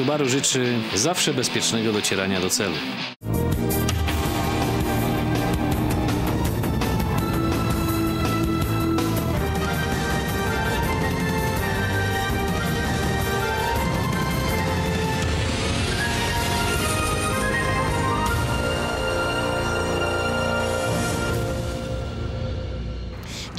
Subaru życzy zawsze bezpiecznego docierania do celu.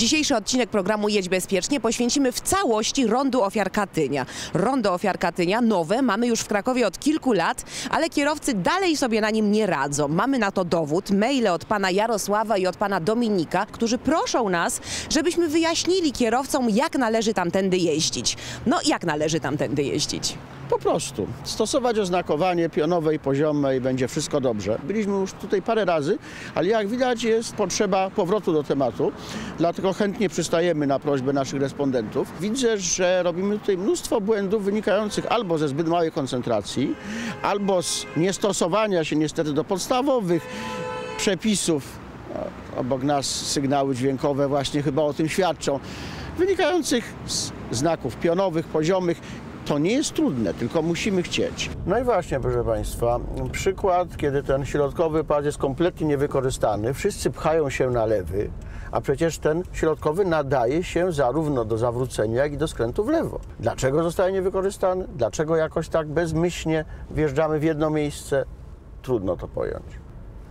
Dzisiejszy odcinek programu Jedź Bezpiecznie poświęcimy w całości rondu ofiar Katynia. Rondo ofiar Katynia nowe mamy już w Krakowie od kilku lat, ale kierowcy dalej sobie na nim nie radzą. Mamy na to dowód, maile od pana Jarosława i od pana Dominika, którzy proszą nas, żebyśmy wyjaśnili kierowcom, jak należy tamtędy jeździć. No, jak należy tamtędy jeździć? Po prostu stosować oznakowanie pionowe i poziome i będzie wszystko dobrze. Byliśmy już tutaj parę razy, ale jak widać jest potrzeba powrotu do tematu, dlatego chętnie przystajemy na prośbę naszych respondentów. Widzę, że robimy tutaj mnóstwo błędów wynikających albo ze zbyt małej koncentracji, albo z niestosowania się niestety do podstawowych przepisów. Obok nas sygnały dźwiękowe właśnie chyba o tym świadczą wynikających z znaków pionowych, poziomych to nie jest trudne, tylko musimy chcieć. No i właśnie, proszę Państwa, przykład, kiedy ten środkowy pas jest kompletnie niewykorzystany, wszyscy pchają się na lewy, a przecież ten środkowy nadaje się zarówno do zawrócenia, jak i do skrętu w lewo. Dlaczego zostaje niewykorzystany? Dlaczego jakoś tak bezmyślnie wjeżdżamy w jedno miejsce? Trudno to pojąć.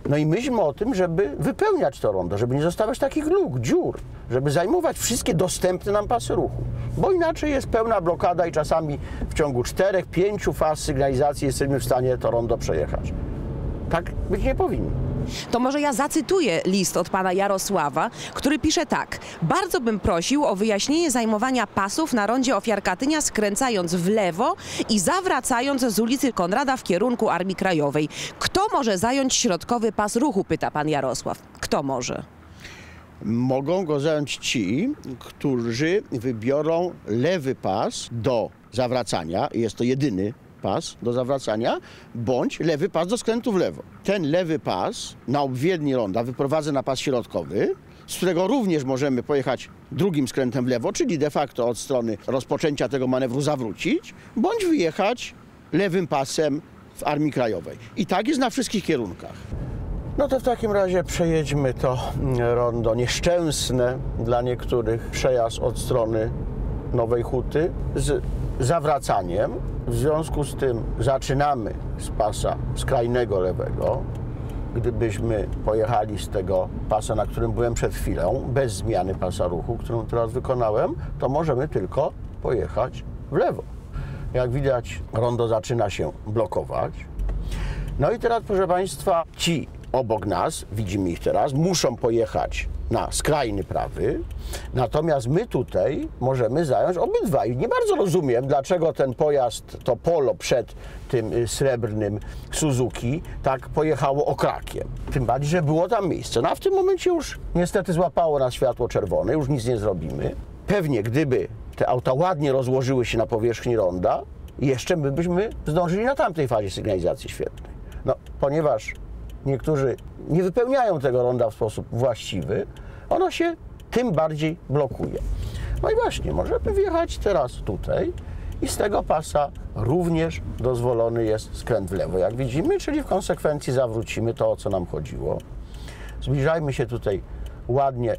No i myślmy o tym, żeby wypełniać to rondo, żeby nie zostawiać takich luk, dziur, żeby zajmować wszystkie dostępne nam pasy ruchu. Bo inaczej jest pełna blokada i czasami w ciągu czterech, pięciu faz sygnalizacji jesteśmy w stanie to rondo przejechać. Tak być nie powinno. To może ja zacytuję list od pana Jarosława, który pisze tak. Bardzo bym prosił o wyjaśnienie zajmowania pasów na rondzie ofiar Katynia, skręcając w lewo i zawracając z ulicy Konrada w kierunku Armii Krajowej. Kto może zająć środkowy pas ruchu, pyta pan Jarosław. Kto może? Mogą go zająć ci, którzy wybiorą lewy pas do zawracania, jest to jedyny pas do zawracania, bądź lewy pas do skrętu w lewo. Ten lewy pas na obwiedni ronda wyprowadzę na pas środkowy, z którego również możemy pojechać drugim skrętem w lewo, czyli de facto od strony rozpoczęcia tego manewru zawrócić, bądź wyjechać lewym pasem w Armii Krajowej. I tak jest na wszystkich kierunkach. No to w takim razie przejedźmy to rondo nieszczęsne dla niektórych przejazd od strony Nowej Huty z zawracaniem. W związku z tym zaczynamy z pasa skrajnego lewego. Gdybyśmy pojechali z tego pasa, na którym byłem przed chwilą, bez zmiany pasa ruchu, którą teraz wykonałem, to możemy tylko pojechać w lewo. Jak widać, rondo zaczyna się blokować. No i teraz, proszę Państwa, ci obok nas, widzimy ich teraz, muszą pojechać na skrajny prawy, natomiast my tutaj możemy zająć obydwa. I nie bardzo rozumiem, dlaczego ten pojazd, to polo przed tym y, srebrnym Suzuki, tak pojechało okrakiem. Tym bardziej, że było tam miejsce. No a w tym momencie już niestety złapało nas światło czerwone, już nic nie zrobimy. Pewnie gdyby te auta ładnie rozłożyły się na powierzchni ronda, jeszcze my byśmy zdążyli na tamtej fazie sygnalizacji świetnej. No, ponieważ niektórzy nie wypełniają tego ronda w sposób właściwy, ono się tym bardziej blokuje. No i właśnie, możemy wjechać teraz tutaj i z tego pasa również dozwolony jest skręt w lewo, jak widzimy, czyli w konsekwencji zawrócimy to, o co nam chodziło. Zbliżajmy się tutaj ładnie,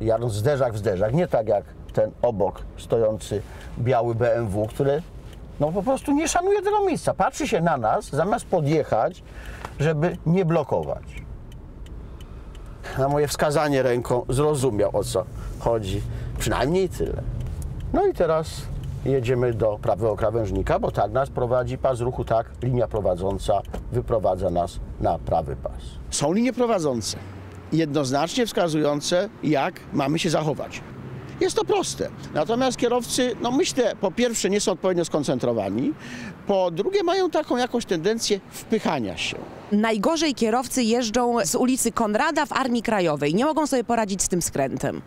jadąc zderzak w zderzak, nie tak jak ten obok stojący biały BMW, który no po prostu nie szanuje tego miejsca. Patrzy się na nas, zamiast podjechać, żeby nie blokować. Na moje wskazanie ręką zrozumiał o co chodzi. Przynajmniej tyle. No i teraz jedziemy do prawego krawężnika, bo tak nas prowadzi pas ruchu, tak linia prowadząca wyprowadza nas na prawy pas. Są linie prowadzące, jednoznacznie wskazujące, jak mamy się zachować. Jest to proste. Natomiast kierowcy, no myślę, po pierwsze nie są odpowiednio skoncentrowani, po drugie mają taką jakąś tendencję wpychania się. Najgorzej kierowcy jeżdżą z ulicy Konrada w Armii Krajowej. Nie mogą sobie poradzić z tym skrętem.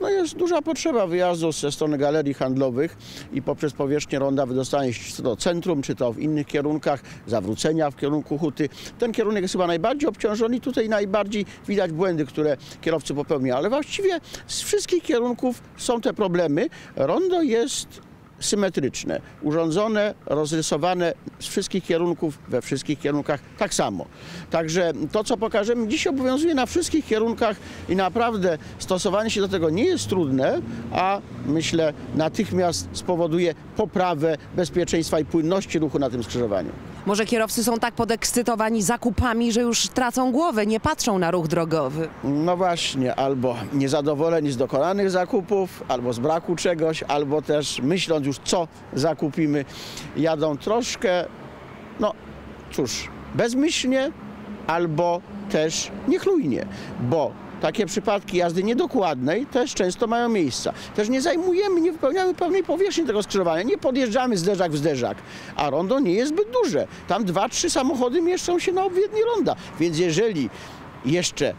No jest duża potrzeba wyjazdu ze strony galerii handlowych i poprzez powierzchnię ronda wydostanie się czy do centrum, czy to w innych kierunkach, zawrócenia w kierunku huty. Ten kierunek jest chyba najbardziej obciążony i tutaj najbardziej widać błędy, które kierowcy popełniają. Ale właściwie z wszystkich kierunków są te problemy. Rondo jest symetryczne, urządzone, rozrysowane z wszystkich kierunków, we wszystkich kierunkach tak samo. Także to, co pokażemy dziś obowiązuje na wszystkich kierunkach i naprawdę stosowanie się do tego nie jest trudne, a myślę natychmiast spowoduje poprawę bezpieczeństwa i płynności ruchu na tym skrzyżowaniu. Może kierowcy są tak podekscytowani zakupami, że już tracą głowę, nie patrzą na ruch drogowy. No właśnie, albo niezadowoleni z dokonanych zakupów, albo z braku czegoś, albo też myśląc już co zakupimy, jadą troszkę, no cóż, bezmyślnie, albo też niechlujnie, bo takie przypadki jazdy niedokładnej też często mają miejsca. Też nie zajmujemy, nie wypełniamy pełnej powierzchni tego skrzyżowania, nie podjeżdżamy zderzak w zderzak, a rondo nie jest zbyt duże. Tam dwa, trzy samochody mieszczą się na obwiedni ronda, więc jeżeli jeszcze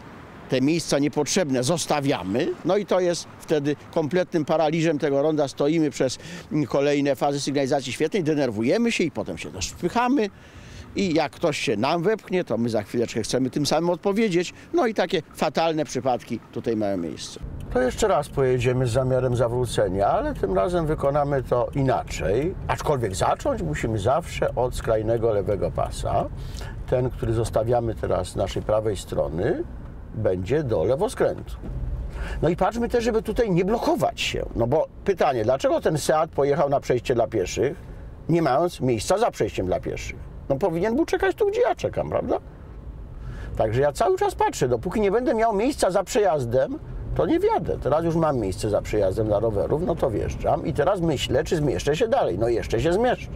te miejsca niepotrzebne zostawiamy, no i to jest wtedy kompletnym paraliżem tego ronda. Stoimy przez kolejne fazy sygnalizacji świetnej, denerwujemy się i potem się też wpychamy. I jak ktoś się nam wepchnie, to my za chwileczkę chcemy tym samym odpowiedzieć. No i takie fatalne przypadki tutaj mają miejsce. To jeszcze raz pojedziemy z zamiarem zawrócenia, ale tym razem wykonamy to inaczej. Aczkolwiek zacząć musimy zawsze od skrajnego lewego pasa. Ten, który zostawiamy teraz z naszej prawej strony, będzie do lewoskrętu. No i patrzmy też, żeby tutaj nie blokować się. No bo pytanie, dlaczego ten Seat pojechał na przejście dla pieszych, nie mając miejsca za przejściem dla pieszych? No powinien był czekać tu, gdzie ja czekam, prawda? Także ja cały czas patrzę, dopóki nie będę miał miejsca za przejazdem, to nie wjadę. Teraz już mam miejsce za przejazdem dla rowerów, no to wjeżdżam i teraz myślę, czy zmieszczę się dalej. No jeszcze się zmieszczę.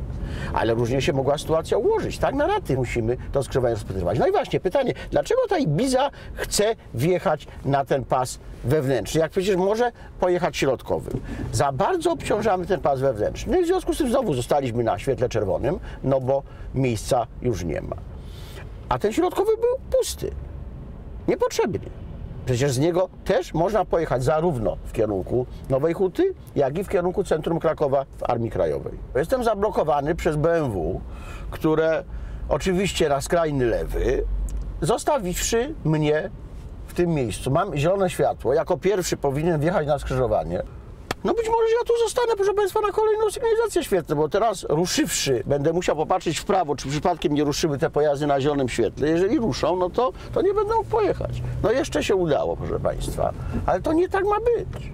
Ale różnie się mogła sytuacja ułożyć. Tak na raty musimy to skrzyżowanie rozpatrywać. No i właśnie pytanie, dlaczego ta Ibiza chce wjechać na ten pas wewnętrzny, jak przecież może pojechać środkowym? Za bardzo obciążamy ten pas wewnętrzny. No w związku z tym znowu zostaliśmy na świetle czerwonym, no bo miejsca już nie ma. A ten środkowy był pusty. Niepotrzebnie. Przecież z niego też można pojechać zarówno w kierunku Nowej Huty, jak i w kierunku centrum Krakowa w Armii Krajowej. Jestem zablokowany przez BMW, które oczywiście na skrajny lewy, zostawiwszy mnie w tym miejscu. Mam zielone światło, jako pierwszy powinien wjechać na skrzyżowanie. No być może ja tu zostanę, proszę Państwa, na kolejną sygnalizację świetlną, bo teraz ruszywszy, będę musiał popatrzeć w prawo, czy przypadkiem nie ruszyły te pojazdy na zielonym świetle. Jeżeli ruszą, no to, to nie mógł pojechać. No jeszcze się udało, proszę Państwa, ale to nie tak ma być.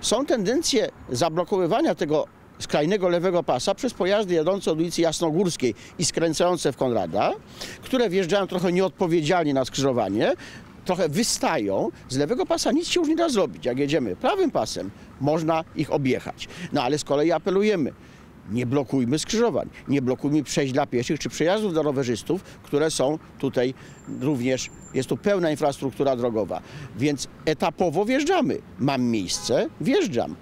Są tendencje zablokowywania tego skrajnego lewego pasa przez pojazdy jadące od ulicy Jasnogórskiej i skręcające w Konrada, które wjeżdżają trochę nieodpowiedzialnie na skrzyżowanie, trochę wystają, z lewego pasa nic się już nie da zrobić. Jak jedziemy prawym pasem, można ich objechać. No ale z kolei apelujemy, nie blokujmy skrzyżowań, nie blokujmy przejść dla pieszych czy przejazdów dla rowerzystów, które są tutaj również, jest tu pełna infrastruktura drogowa. Więc etapowo wjeżdżamy. Mam miejsce, wjeżdżam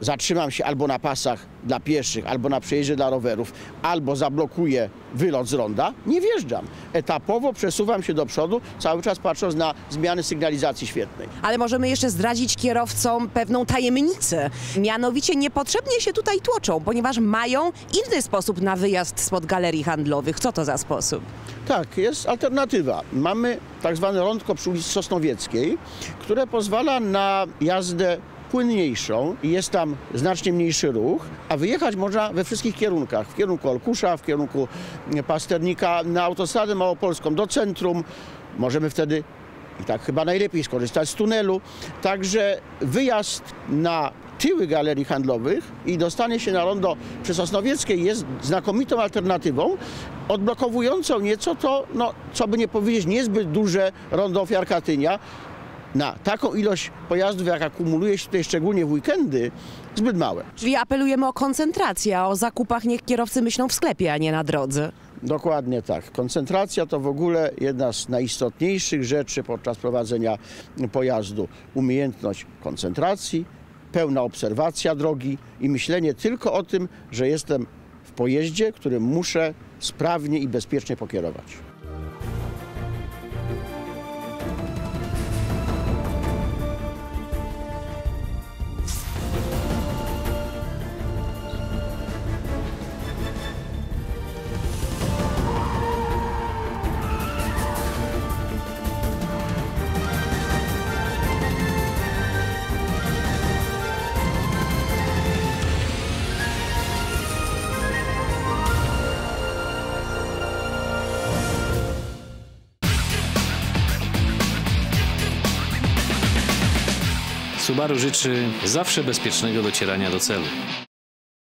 zatrzymam się albo na pasach dla pieszych, albo na przejeździe dla rowerów, albo zablokuję wylot z ronda, nie wjeżdżam. Etapowo przesuwam się do przodu, cały czas patrząc na zmiany sygnalizacji świetnej. Ale możemy jeszcze zdradzić kierowcom pewną tajemnicę. Mianowicie niepotrzebnie się tutaj tłoczą, ponieważ mają inny sposób na wyjazd spod galerii handlowych. Co to za sposób? Tak, jest alternatywa. Mamy tak zwane rądko przy ulicy Sosnowieckiej, które pozwala na jazdę płynniejszą i jest tam znacznie mniejszy ruch, a wyjechać można we wszystkich kierunkach. W kierunku Olkusza, w kierunku Pasternika, na autostradę małopolską do centrum. Możemy wtedy i tak chyba najlepiej skorzystać z tunelu. Także wyjazd na tyły galerii handlowych i dostanie się na rondo przy Sosnowieckiej jest znakomitą alternatywą, odblokowującą nieco to, no, co by nie powiedzieć, niezbyt duże rondo ofiar Katynia, na taką ilość pojazdów, jak akumuluje się tutaj szczególnie w weekendy, zbyt małe. Czyli apelujemy o koncentrację, a o zakupach niech kierowcy myślą w sklepie, a nie na drodze. Dokładnie tak. Koncentracja to w ogóle jedna z najistotniejszych rzeczy podczas prowadzenia pojazdu. Umiejętność koncentracji, pełna obserwacja drogi i myślenie tylko o tym, że jestem w pojeździe, którym muszę sprawnie i bezpiecznie pokierować. Subaru życzy zawsze bezpiecznego docierania do celu.